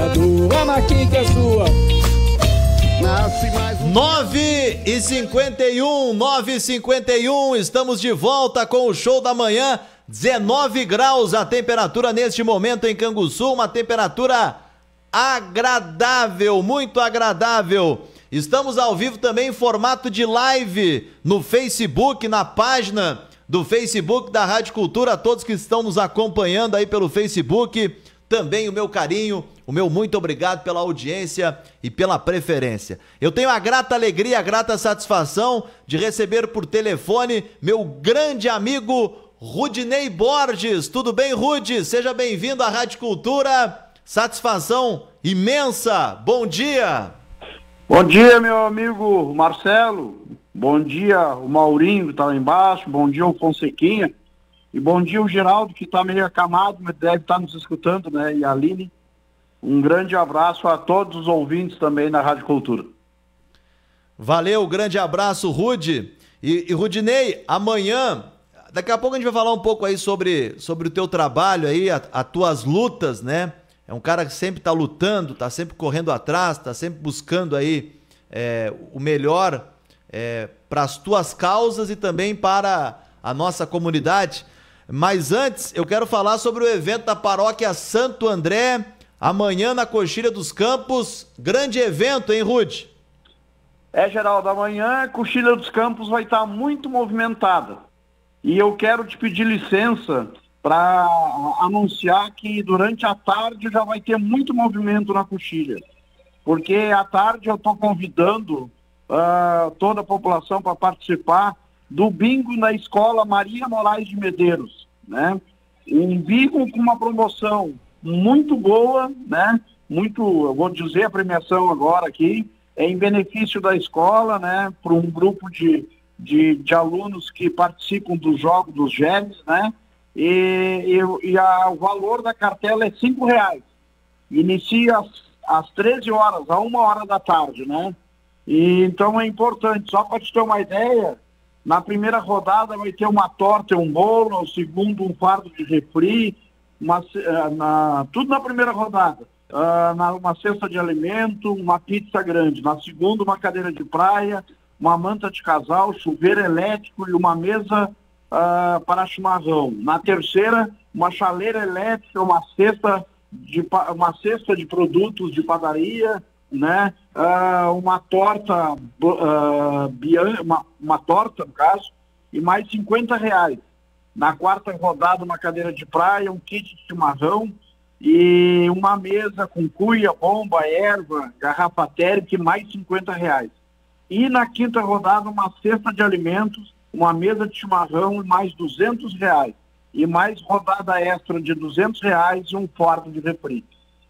criador. A Marquinhos que é sua. Nasce mais um... 9 e 51, 9 e 51, estamos de volta com o show da manhã. 19 graus a temperatura neste momento em Canguçu, uma temperatura agradável, muito agradável. Estamos ao vivo também em formato de live no Facebook, na página do Facebook da Rádio Cultura, a todos que estão nos acompanhando aí pelo Facebook. Também o meu carinho, o meu muito obrigado pela audiência e pela preferência. Eu tenho a grata alegria, a grata satisfação de receber por telefone meu grande amigo Rudinei Borges. Tudo bem, Rude? Seja bem-vindo à Rádio Cultura. Satisfação imensa. Bom dia. Bom dia, meu amigo Marcelo. Bom dia, o Maurinho, que está lá embaixo. Bom dia, o Fonsequinha. E bom dia, o Geraldo, que está meio acamado, mas deve estar tá nos escutando, né? E a Aline. Um grande abraço a todos os ouvintes também na Rádio Cultura. Valeu, grande abraço, Rude. E, e Rudinei, amanhã, daqui a pouco a gente vai falar um pouco aí sobre, sobre o teu trabalho aí, as tuas lutas, né? É um cara que sempre está lutando, está sempre correndo atrás, está sempre buscando aí é, o melhor é, para as tuas causas e também para a nossa comunidade. Mas antes, eu quero falar sobre o evento da paróquia Santo André, amanhã na Coxilha dos Campos. Grande evento, hein, Rude? É, Geraldo, amanhã a Coxilha dos Campos vai estar muito movimentada. E eu quero te pedir licença para anunciar que durante a tarde já vai ter muito movimento na coxilha. Porque à tarde eu estou convidando uh, toda a população para participar do bingo na escola Maria Moraes de Medeiros, né? Um bingo com uma promoção muito boa, né? Muito, vou dizer a premiação agora aqui, é em benefício da escola, né? Para um grupo de, de, de, alunos que participam do jogo dos GEMs, né? e, e, e a, o valor da cartela é cinco reais. Inicia às, às 13 horas, a uma hora da tarde, né? E, então é importante, só para te ter uma ideia, na primeira rodada vai ter uma torta e um bolo, no segundo um fardo de refri, uma, eh, na, tudo na primeira rodada. Uh, na, uma cesta de alimento, uma pizza grande. Na segunda, uma cadeira de praia, uma manta de casal, chuveiro elétrico e uma mesa uh, para chimarrão. Na terceira, uma chaleira elétrica, uma cesta de, uma cesta de produtos de padaria, né? Uh, uma torta, uh, uma, uma torta, no caso, e mais 50 reais. Na quarta rodada, uma cadeira de praia, um kit de chimarrão e uma mesa com cuia, bomba, erva, garrafa térmica e mais 50 reais. E na quinta rodada, uma cesta de alimentos uma mesa de chimarrão e mais 200 reais. E mais rodada extra de 200 reais e um fardo de refri.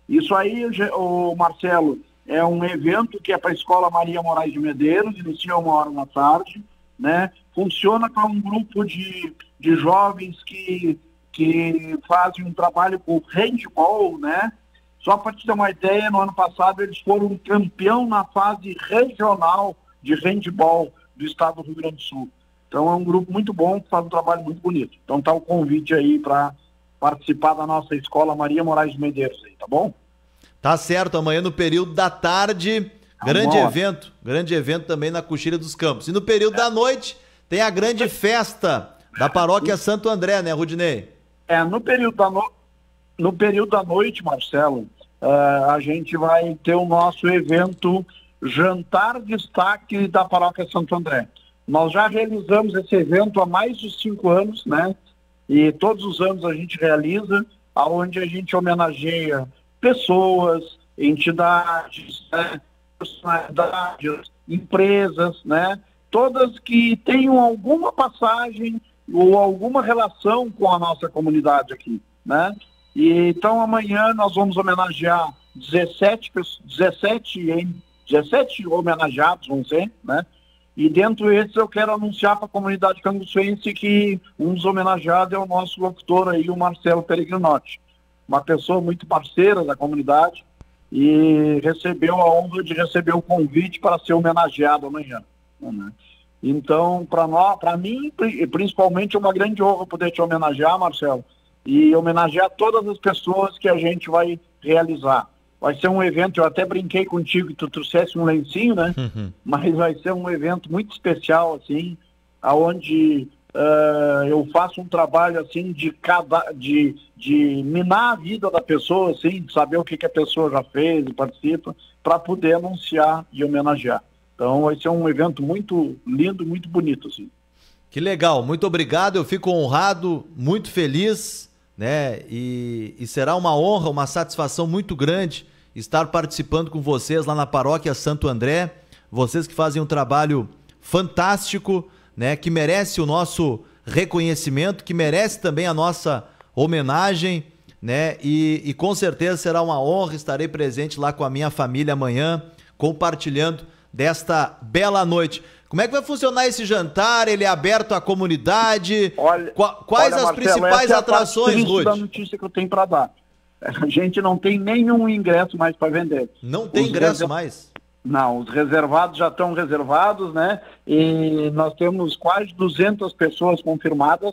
Isso aí, o Marcelo, é um evento que é para a Escola Maria Moraes de Medeiros, inicia uma hora da tarde, né? Funciona para um grupo de, de jovens que, que fazem um trabalho com handball, né? Só para te ter uma ideia, no ano passado eles foram campeão na fase regional de handball do estado do Rio Grande do Sul. Então é um grupo muito bom que faz um trabalho muito bonito. Então tá o convite aí para participar da nossa escola Maria Moraes de Medeiros aí, tá bom? Tá certo, amanhã no período da tarde, grande bom. evento, grande evento também na Coxilha dos Campos. E no período é. da noite tem a grande festa da paróquia Santo André, né, Rudinei? É, no período da, no... no período da noite, Marcelo, uh, a gente vai ter o nosso evento Jantar Destaque da Paróquia Santo André. Nós já realizamos esse evento há mais de cinco anos, né? E todos os anos a gente realiza, aonde a gente homenageia pessoas, entidades, né? Personalidades, empresas, né? Todas que tenham alguma passagem ou alguma relação com a nossa comunidade aqui, né? E, então amanhã nós vamos homenagear 17, 17, 17 homenageados, vamos dizer, né? E dentro desses eu quero anunciar para a comunidade canguçuense que um dos homenageados é o nosso locutor aí, o Marcelo Peregrinotti. Uma pessoa muito parceira da comunidade e recebeu a honra de receber o convite para ser homenageado amanhã. Né? Então, para nós, para mim, principalmente, é uma grande honra poder te homenagear, Marcelo, e homenagear todas as pessoas que a gente vai realizar. vai ser um evento, eu até brinquei contigo que tu trouxesse um lencinho, né? Uhum. Mas vai ser um evento muito especial, assim, aonde uh, eu faço um trabalho, assim, de, cada, de, de minar a vida da pessoa, assim, de saber o que, que a pessoa já fez e participa, para poder anunciar e homenagear. Então vai ser um evento muito lindo, muito bonito, assim. Que legal, muito obrigado, eu fico honrado, muito feliz, né? E, e será uma honra, uma satisfação muito grande estar participando com vocês lá na paróquia Santo André. Vocês que fazem um trabalho fantástico, né? Que merece o nosso reconhecimento, que merece também a nossa homenagem, né? E, e com certeza será uma honra estarei presente lá com a minha família amanhã, compartilhando desta bela noite. Como é que vai funcionar esse jantar? Ele é aberto à comunidade? Olha, Quais olha, as Marcelo, principais atrações, Ruth? a notícia que eu tenho para dar. A gente não tem nenhum ingresso mais para vender. Não tem os ingresso reserv... mais? Não, os reservados já estão reservados, né? E nós temos quase 200 pessoas confirmadas.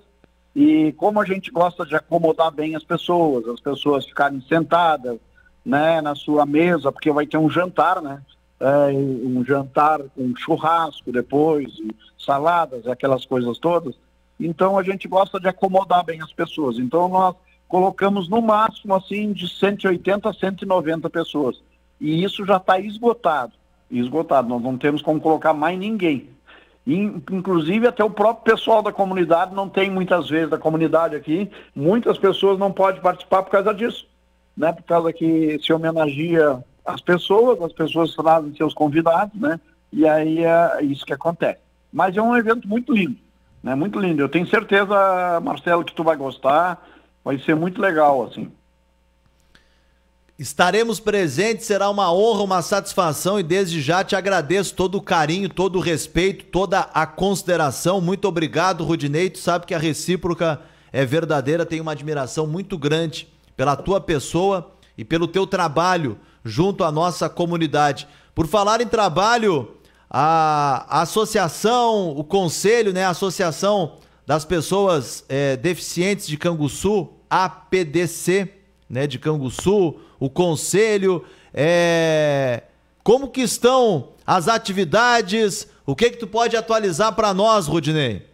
E como a gente gosta de acomodar bem as pessoas, as pessoas ficarem sentadas, né, na sua mesa, porque vai ter um jantar, né? É, um jantar com churrasco depois, saladas, aquelas coisas todas. Então a gente gosta de acomodar bem as pessoas. Então nós colocamos no máximo assim de 180 a 190 pessoas. E isso já está esgotado. Esgotado. Nós não temos como colocar mais ninguém. Inclusive até o próprio pessoal da comunidade não tem muitas vezes da comunidade aqui, muitas pessoas não podem participar por causa disso, né? Por causa que se homenageia as pessoas, as pessoas trazem seus convidados, né? E aí é isso que acontece. Mas é um evento muito lindo, né? Muito lindo. Eu tenho certeza, Marcelo, que tu vai gostar. Vai ser muito legal, assim. Estaremos presentes, será uma honra, uma satisfação e desde já te agradeço todo o carinho, todo o respeito, toda a consideração. Muito obrigado, Rudinei. Tu sabe que a recíproca é verdadeira, tenho uma admiração muito grande pela tua pessoa e pelo teu trabalho junto à nossa comunidade. Por falar em trabalho, a associação, o conselho, né, a Associação das Pessoas é, Deficientes de Canguçu, APDC, né, de Canguçu, o conselho, é... como que estão as atividades? O que que tu pode atualizar para nós, Rudinei?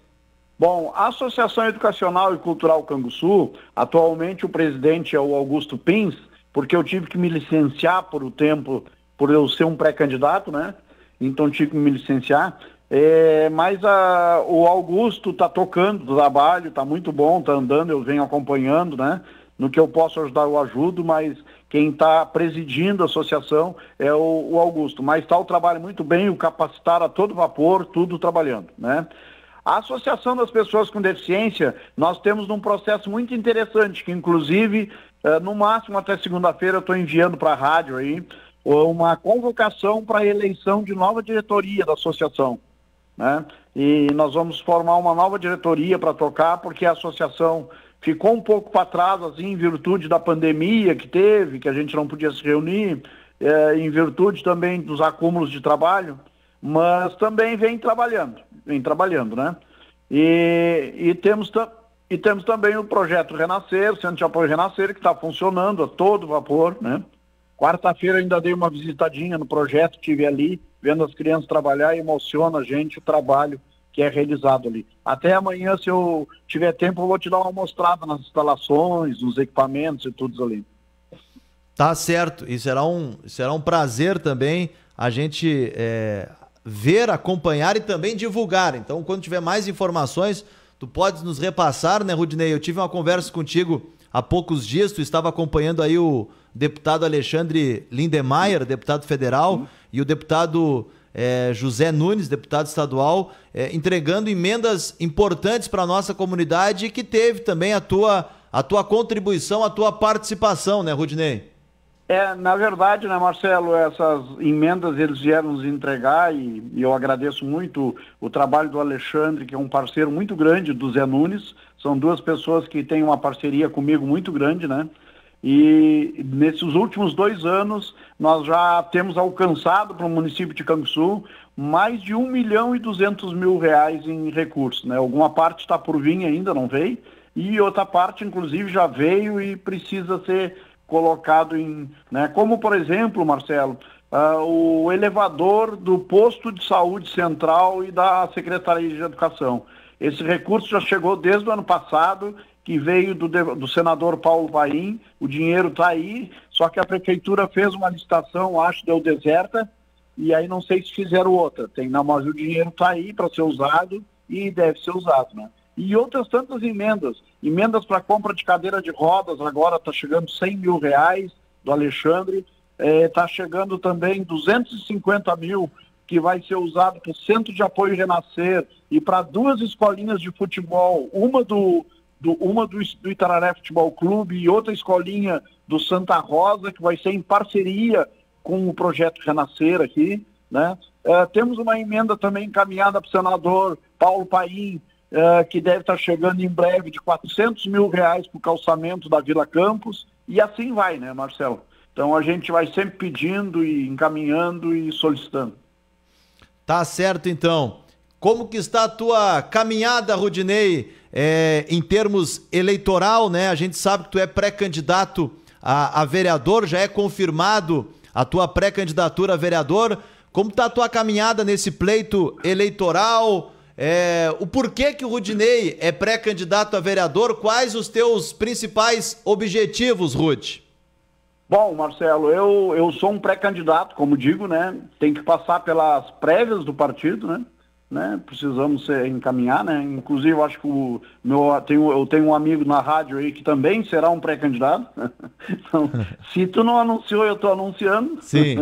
Bom, a Associação Educacional e Cultural Canguçu, atualmente o presidente é o Augusto Pins, porque eu tive que me licenciar por o tempo, por eu ser um pré-candidato, né? Então tive que me licenciar. É, mas a, o Augusto está tocando o trabalho, está muito bom, está andando, eu venho acompanhando, né? No que eu posso ajudar, eu ajudo, mas quem está presidindo a associação é o, o Augusto. Mas está o trabalho muito bem, o capacitar a todo vapor, tudo trabalhando, né? A Associação das Pessoas com Deficiência, nós temos um processo muito interessante, que inclusive, eh, no máximo até segunda-feira, eu estou enviando para a rádio aí, uma convocação para a eleição de nova diretoria da associação. Né? E nós vamos formar uma nova diretoria para tocar, porque a associação ficou um pouco para trás, assim, em virtude da pandemia que teve, que a gente não podia se reunir, é, em virtude também dos acúmulos de trabalho, mas também vem trabalhando, vem trabalhando, né? E, e temos, e temos também o projeto Renascer, o Centro de Apoio Renascer, que está funcionando a todo vapor, né? Quarta-feira ainda dei uma visitadinha no projeto, tive ali, vendo as crianças trabalhar, emociona a gente o trabalho que é realizado ali. Até amanhã, se eu tiver tempo, eu vou te dar uma mostrada nas instalações, nos equipamentos e tudo ali. Tá certo, e será um, será um prazer também a gente é, ver, acompanhar e também divulgar. Então, quando tiver mais informações, tu podes nos repassar, né, Rudinei? Eu tive uma conversa contigo há poucos dias, tu estava acompanhando aí o deputado Alexandre Lindemeyer, deputado federal, e o deputado é, José Nunes, deputado estadual, é, entregando emendas importantes para a nossa comunidade e que teve também a tua, a tua contribuição, a tua participação, né, Rudinei? É, na verdade, né, Marcelo, essas emendas eles vieram nos entregar e, e, eu agradeço muito o trabalho do Alexandre, que é um parceiro muito grande do Zé Nunes. São duas pessoas que têm uma parceria comigo muito grande, né? E nesses últimos dois anos, nós já temos alcançado para o município de Canguçu mais de 1 milhão e 200 mil reais em recursos. Né? Alguma parte está por vir ainda, não veio, e outra parte, inclusive, já veio e precisa ser colocado em, né, como por exemplo, Marcelo, uh, o elevador do posto de saúde central e da Secretaria de Educação. Esse recurso já chegou desde o ano passado, que veio do, do senador Paulo Paim, o dinheiro está aí, só que a prefeitura fez uma licitação, acho, deu deserta, e aí não sei se fizeram outra. Tem, não, mas o dinheiro está aí para ser usado e deve ser usado, né? E outras tantas emendas. Emendas para compra de cadeira de rodas, agora está chegando 100 mil reais do Alexandre. Está é, chegando também 250 mil que vai ser usado para o Centro de Apoio Renascer e para duas escolinhas de futebol, uma do, do, uma do, do Itararé Futebol Clube e outra escolinha do Santa Rosa, que vai ser em parceria com o projeto Renascer aqui. Né? É, temos uma emenda também encaminhada para o senador Paulo Paim, é, que deve estar chegando em breve de 400 mil reais para o calçamento da Vila Campos, e assim vai, né, Marcelo? Então a gente vai sempre pedindo e encaminhando e solicitando. Tá certo, então. Como que está a tua caminhada, Rudinei, é, em termos eleitoral, né? A gente sabe que tu é pré-candidato a, a, vereador, já é confirmado a tua pré-candidatura a vereador. Como está a tua caminhada nesse pleito eleitoral? É, o porquê que o Rudinei é pré-candidato a vereador? Quais os teus principais objetivos, Ruth? Bom, Marcelo, eu, eu sou um pré-candidato, como digo, né? Tem que passar pelas prévias do partido, né? Né? Precisamos ser, encaminhar, né? Inclusive, acho que o meu, tenho, eu tenho um amigo na rádio aí que também será um pré-candidato. então, se tu não anunciou, eu estou anunciando. Sim.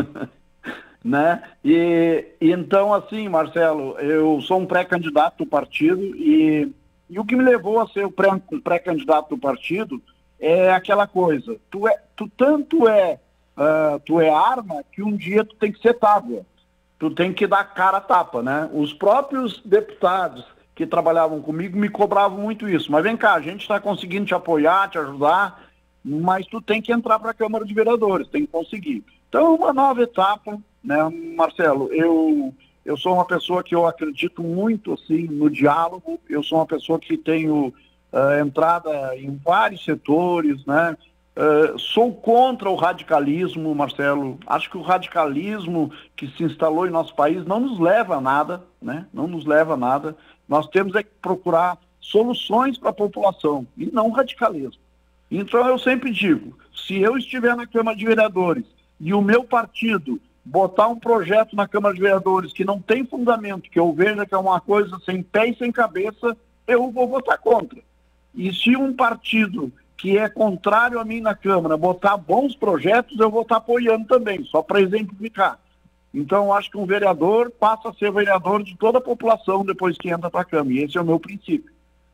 né? E, e, então, assim, Marcelo, eu sou um pré-candidato do partido e, e o que me levou a ser o pré-candidato do partido é aquela coisa. Tu, é, tu tanto é, uh, tu é arma que um dia tu tem que ser tábua. Tu tem que dar cara a tapa, né? Os próprios deputados que trabalhavam comigo me cobravam muito isso. Mas vem cá, a gente está conseguindo te apoiar, te ajudar, mas tu tem que entrar para a Câmara de Vereadores, tem que conseguir. Então, uma nova etapa, né, Marcelo? Eu eu sou uma pessoa que eu acredito muito assim no diálogo. Eu sou uma pessoa que tenho uh, entrada em vários setores, né? Uh, sou contra o radicalismo, Marcelo. Acho que o radicalismo que se instalou em nosso país não nos leva a nada, né? Não nos leva a nada. Nós temos é que procurar soluções para a população e não radicalismo. Então eu sempre digo, se eu estiver na Câmara de Vereadores e o meu partido botar um projeto na Câmara de Vereadores que não tem fundamento, que eu veja que é uma coisa sem pé e sem cabeça, eu vou votar contra. E se um partido que é contrário a mim na Câmara botar bons projetos, eu vou estar apoiando também, só para exemplificar. Então, acho que um vereador passa a ser vereador de toda a população depois que entra para a Câmara. E esse é o meu princípio.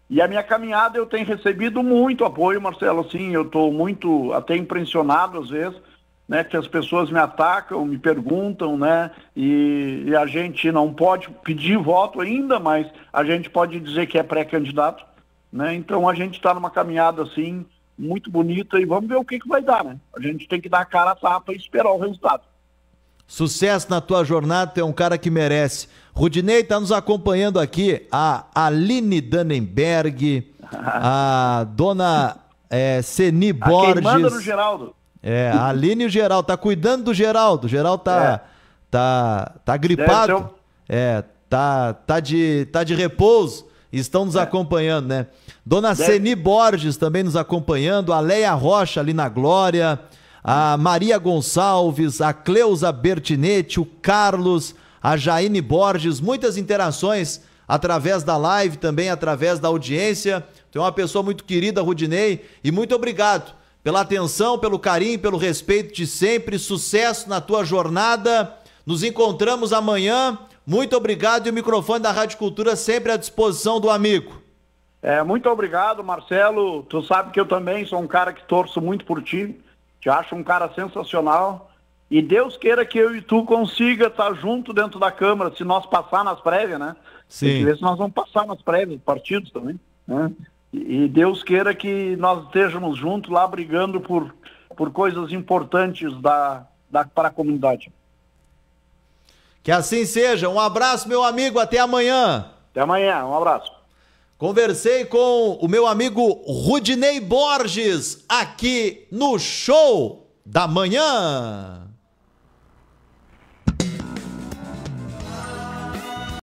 E a minha caminhada eu tenho recebido muito apoio, Marcelo. Sim, eu estou muito até impressionado às vezes, né, que as pessoas me atacam, me perguntam, né, e, e a gente não pode pedir voto ainda, mas a gente pode dizer que é pré-candidato. Né? Então a gente está numa caminhada assim muito bonita e vamos ver o que, que vai dar, né? A gente tem que dar a cara a tapa e esperar o resultado. Sucesso na tua jornada, tu é um cara que merece. Rudinei está nos acompanhando aqui, a Aline Dannenberg, a dona é, Seni Borges. A manda no Geraldo. É, a Aline e o Geraldo, tá cuidando do Geraldo. O Geraldo tá, é. tá, tá gripado. É, tá, tá, de, tá de repouso estão nos é. acompanhando, né? Dona Deve... Seni Borges também nos acompanhando, a Leia Rocha ali na Glória, a Maria Gonçalves, a Cleusa Bertinetti, o Carlos, a Jaine Borges, muitas interações através da live, também através da audiência. Tem uma pessoa muito querida, Rudinei, e muito obrigado pela atenção, pelo carinho, pelo respeito de sempre. Sucesso na tua jornada. Nos encontramos amanhã muito obrigado e o microfone da Rádio Cultura sempre à disposição do amigo. É, muito obrigado, Marcelo. Tu sabe que eu também sou um cara que torço muito por ti. Te acho um cara sensacional. E Deus queira que eu e tu consiga estar junto dentro da Câmara, se nós passar nas prévias, né? Sim. Ver se nós vamos passar nas prévias, partidos também, né? E Deus queira que nós estejamos juntos lá brigando por, por coisas importantes da, da, para a comunidade. Que assim seja. Um abraço, meu amigo. Até amanhã. Até amanhã. Um abraço. Conversei com o meu amigo Rudinei Borges aqui no Show da Manhã.